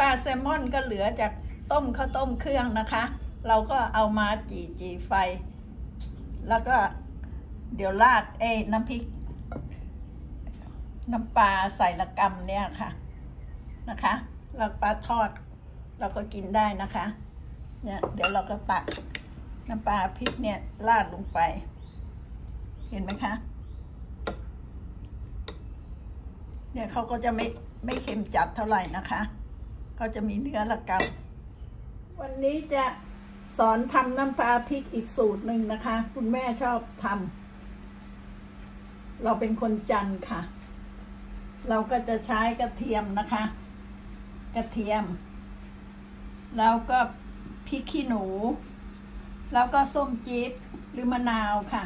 ปลาแซลมอนก็เหลือจากต้มข้าวต้มเครื่องนะคะ เราก็เอามาจีจีไฟ แล้วก็เดี๋ยวราดเอ้น้ำพริก น้ำปลาใส่ละกำเนี่ยค่ะนะคะแล้วปลาทอด เราก็กินได้นะคะเนี่ยเดี๋ยวเราก็ตักน้ำปลาพริกเนี่ยราดลงไป เห็นไหมคะเนี่ยเขาก็จะไม่ไม่เค็มจัดเท่าไหร่นะคะ ก็จะมีเนื้อละกำวันนี้จะสอนทำน้ำปลาพริกอีกสูตรหนึ่งนะคะ คุณแม่ชอบทำเราเป็นคนจันค่ะ เราก็จะใช้กระเทียมนะคะ กระเทียม แล้วก็พริกขี้หนู แล้วก็ส้มจี๊ดหรือมะนาวค่ะ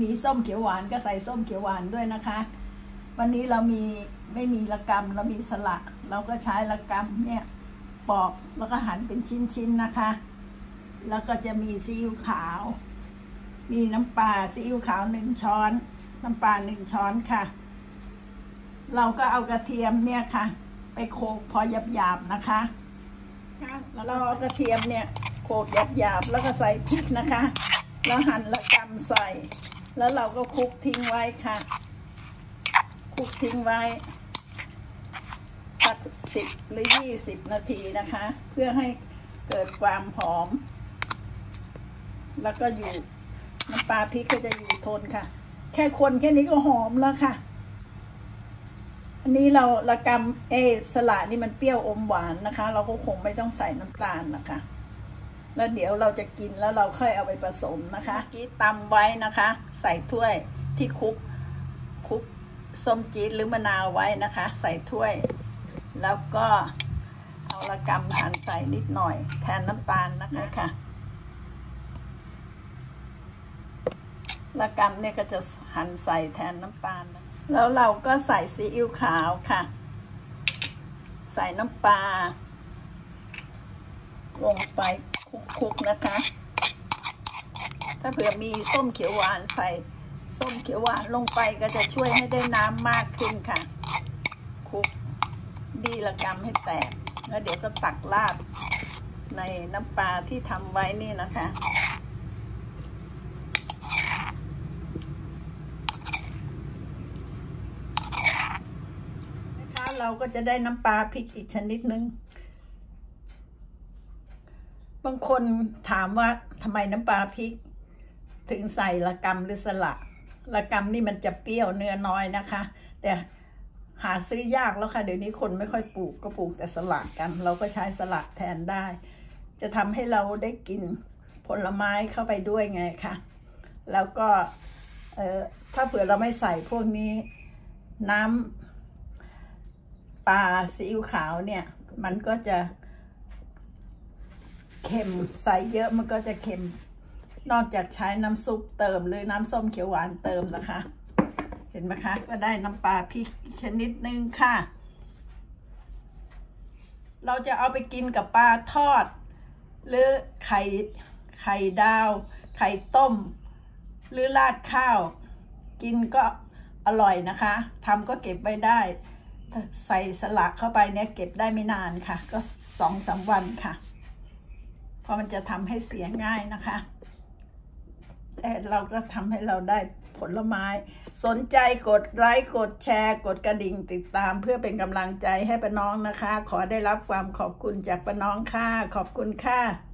มีส้มเขียวหวานก็ใส่ส้มเขียวหวานด้วยนะคะ วันนี้เรามีไม่มีละกำเรามีสละ เราก็ใช้ละกำเนี่ยปอกแล้วก็หั่นเป็นชิ้นๆนะคะ แล้วก็จะมีซีอิ๊วขาว มีน้ำปลาซีอิ๊วขาวหนึ่งช้อน น้ำปลาหนึ่งช้อนค่ะ เราก็เอากระเทียมเนี่ยค่ะ ไปโขลกพอหยาบๆนะคะเราเอากระเทียมเนี่ยโขลกหยาบๆแล้วก็ใส่พริกนะคะ แล้วหั่นละกำใส่ แล้วเราก็คลุกทิ้งไว้ค่ะ คลุกทิ้งไว้ สักสิบหรือยี่สิบนาทีนะคะ เพื่อให้เกิดความหอม แล้วก็อยู่น้ำปลาพริกก็จะอยู่ทนค่ะ แค่คนแค่นี้ก็หอมแล้วค่ะ อันนี้เราละกำเอสละนี่มันเปรี้ยวอมหวานนะคะ เราก็คงไม่ต้องใส่น้ำตาลนะคะ แล้วเดี๋ยวเราจะกินแล้วเราค่อยเอาไปผสมนะคะกี้ตำไว้นะคะ ใส่ถ้วยที่คลุกคลุกส้มจี๊ดหรือมะนาวไว้นะคะ ใส่ถ้วย แล้วก็เอาละกำหั่นใส่นิดหน่อย แทนน้ำตาลนะคะค่ะละกำเนี่ยก็จะหั่นใส่แทนน้ำตาลนะแล้วเราก็ใส่ซีอิ๊วขาวค่ะ ใส่น้ำปลาลงไปคลุกๆนะคะ ถ้าเผื่อมีส้มเขียวหวานใส่ส้มเขียวหวานลงไปก็จะช่วยให้ได้น้ำมากขึ้นค่ะคลุก ดีละกำให้แตก แล้วเดี๋ยวก็ตักราดในน้ำปลาที่ทำไว้นี่นะคะนะคะเราก็จะได้น้ำปลาพริกอีกชนิดหนึ่งบางคนถามว่าทำไมน้ำปลาพริก ถึงใส่ละกำหรือสละละกำนี่มันจะเปรี้ยวเนื้อน้อยนะคะ แต่ หาซื้อยากแล้วค่ะ เดี๋ยวนี้คนไม่ค่อยปลูกก็ปลูกแต่สละกัน เราก็ใช้สละแทนได้ จะทำให้เราได้กินผลไม้เข้าไปด้วยไงคะแล้วก็ถ้าเผื่อเราไม่ใส่พวกนี้น้ำปลาซีอิ๊วขาวเนี่ย มันก็จะเค็มใส่เยอะมันก็จะเค็ม นอกจากใช้น้ำซุปเติมหรือน้ำส้มเขียวหวานเติมนะคะ เห็นไหมคะ ก็ได้น้ำปลาพริกชนิดหนึ่งค่ะ เราจะเอาไปกินกับปลาทอด หรือไข่ไข่ดาว ไข่ต้ม หรือราดข้าว กินก็อร่อยนะคะทำก็เก็บไว้ได้ ใส่สลักเข้าไปเนี่ยเก็บได้ไม่นานค่ะ ก็สองสามวันค่ะ เพราะมันจะทำให้เสียง่ายนะคะ แต่เราก็ทำให้เราได้ ผลไม้ สนใจกดไลค์กดแชร์ กดกระดิ่งติดตาม เพื่อเป็นกำลังใจให้ป้าน้องนะคะ ขอได้รับความขอบคุณจากป้าน้องค่ะ ขอบคุณค่ะ